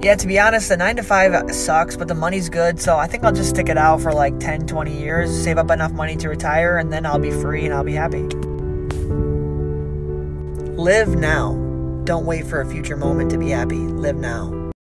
Yeah, to be honest, the 9 to 5 sucks, but the money's good, so I think I'll just stick it out for like 10, 20 years, save up enough money to retire, and then I'll be free and I'll be happy. Live now. Don't wait for a future moment to be happy. Live now.